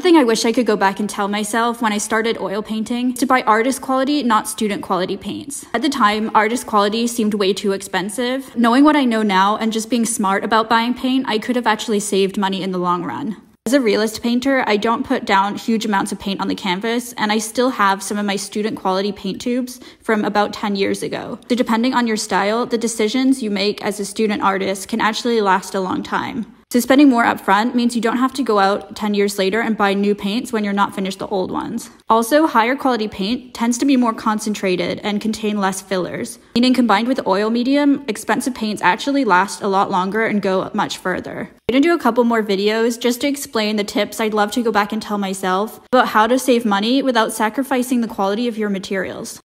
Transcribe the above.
One thing I wish I could go back and tell myself when I started oil painting to buy artist quality, not student quality paints. At the time, artist quality seemed way too expensive. Knowing what I know now and just being smart about buying paint, I could have actually saved money in the long run. As a realist painter, I don't put down huge amounts of paint on the canvas, and I still have some of my student quality paint tubes from about 10 years ago. So, depending on your style, the decisions you make as a student artist can actually last a long time. So spending more upfront means you don't have to go out 10 years later and buy new paints when you're not finished the old ones. Also, higher quality paint tends to be more concentrated and contain less fillers, meaning combined with oil medium, expensive paints actually last a lot longer and go much further. I'm gonna do a couple more videos just to explain the tips I'd love to go back and tell myself about how to save money without sacrificing the quality of your materials.